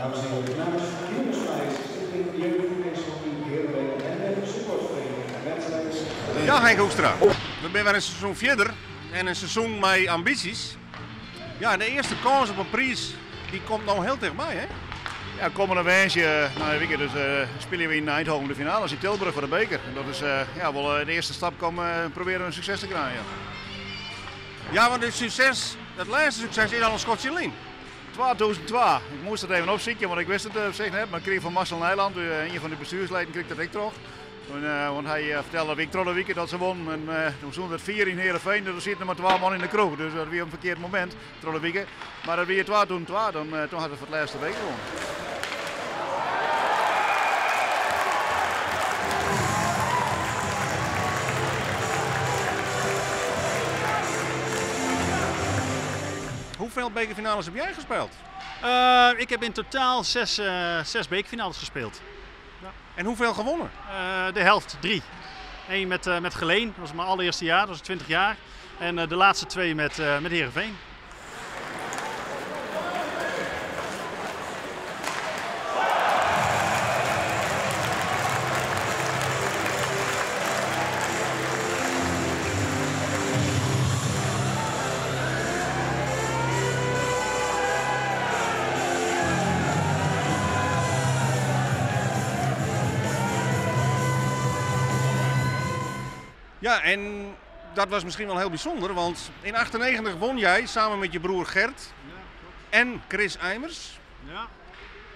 Dames en heren, namens Jongensprijs, Stichting Jeugdvoetbalhockey Heerenveen en de supportvereniging. Ja, Henk Hoekstra. We zijn weer een seizoen verder en een seizoen met ambities. Ja, de eerste kans op een prijs die komt nou heel dichtbij, hè? Ja, komende weekje, nou, weekend dus, eh, spelen we in Eindhoven de finale in Tilburg voor de beker. En dat is eh, ja, wel eh, de eerste stap komen eh, proberen een succes te krijgen. Ja, want het succes, het laatste succes is al een Schotse lijn. 2002, ik moest het even opzoeken, want ik wist het op zich net. Maar kreeg van Marcel Nijland, eh, een van de bestuursleden, kreeg dat ik terug. Toen, eh, want hij eh, vertelde dat ik weekend dat ze won. En uh, toen stond het vier in Heerenveen, dus er zitten maar 12 man in de kroeg. Dus dat weer een verkeerd moment, weekend. Maar dat weer 2 toen 2, dan, uh, toen had het voor het laatste week gewonnen. Hoeveel bekerfinales heb jij gespeeld? Uh, ik heb in totaal zes, uh, zes bekerfinales gespeeld. Ja. En hoeveel gewonnen? Uh, de helft, drie. Eén met, met Geleen, dat was mijn allereerste jaar, dat was 20 jaar. En de laatste twee met, met Heerenveen. Ja, en dat was misschien wel heel bijzonder, want in 98 won jij samen met je broer Gert en Chris Eimers. Ja.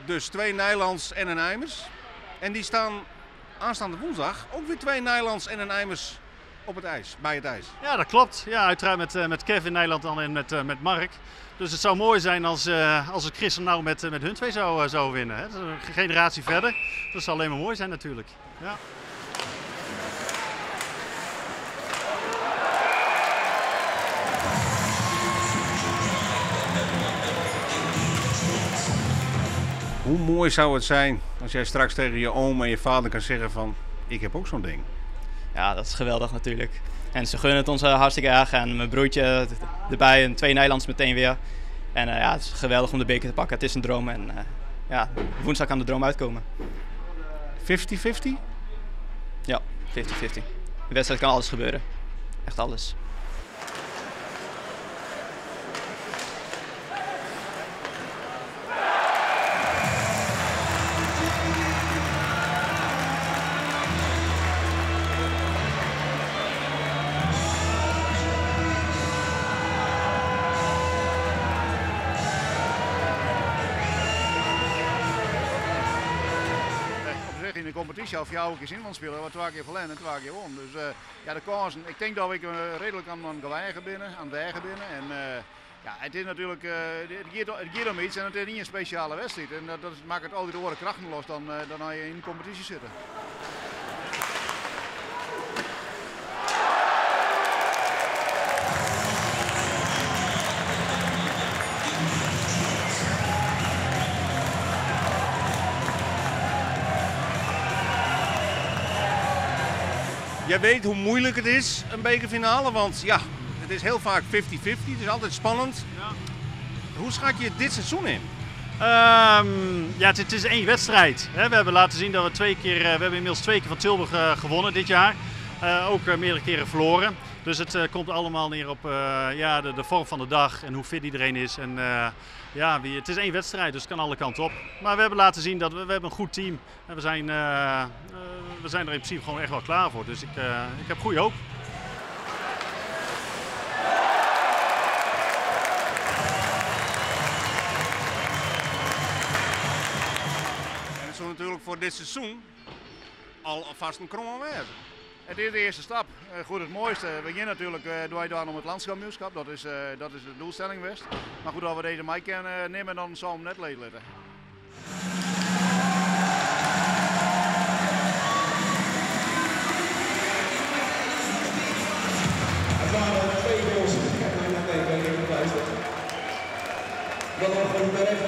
Dus twee Nijlands en een Eimers. En die staan aanstaande woensdag ook weer twee Nijlands en een Eimers op het ijs, bij het ijs. Ja, dat klopt. Ja, uiteraard met, uh, met Kevin Nijland dan en met, uh, met Mark. Dus het zou mooi zijn als, uh, als het Chris nou met, met hun twee zou, zou winnen. Hè. Dat is een generatie verder. Dat zou alleen maar mooi zijn natuurlijk. Ja. Hoe mooi zou het zijn als jij straks tegen je oom en je vader kan zeggen van ik heb ook zo'n ding. Ja, dat is geweldig natuurlijk. En ze gunnen het ons hartstikke erg. En mijn broertje erbij en twee Nederlands meteen weer. En uh, ja, het is geweldig om de beker te pakken. Het is een droom en uh, ja, woensdag kan de droom uitkomen. 50-50? Ja, 50-50. De wedstrijd kan alles gebeuren. Echt alles. Competitie of jou ook eens in spelen, wat twee keer verlenen en twee keer won. Dus uh, ja, de kansen, ik denk dat ik uh, redelijk aan het geweigen binnen, aan het wegen binnen. En uh, ja, het is natuurlijk, het gaat om iets en het is niet een speciale wedstrijd. En dat, dat maakt het altijd de oren krachtenloos dan, dan je in de competitie zitten. Jij weet hoe moeilijk het is, een bekerfinale, want ja, het is heel vaak 50-50, het is altijd spannend. Ja. Hoe schat je dit seizoen in? Um, ja, het, het, is één wedstrijd. Hè. We hebben laten zien dat we twee keer, uh, we hebben inmiddels twee keer van Tilburg uh, gewonnen dit jaar. Uh, ook meerdere keren verloren. Dus het komt allemaal neer op ja, de, vorm van de dag en hoe fit iedereen is. En, ja, wie, het is één wedstrijd, dus het kan alle kanten op. Maar we hebben laten zien dat we, we hebben een goed team en we zijn, we zijn er in principe gewoon echt wel klaar voor. Dus ik, ik heb goede hoop. natuurlijk voor dit seizoen al vast een kromme weg. Het is de eerste stap. Uh, goed, het mooiste. We beginnen natuurlijk door je dan om het landschapmuurschap. Dat is, uh, dat is de doelstelling geweest. Maar goed, als we deze mij kunnen nemen, dan zal hem net leeg letten. Het waren twee goals. Ik heb mij nog even in de een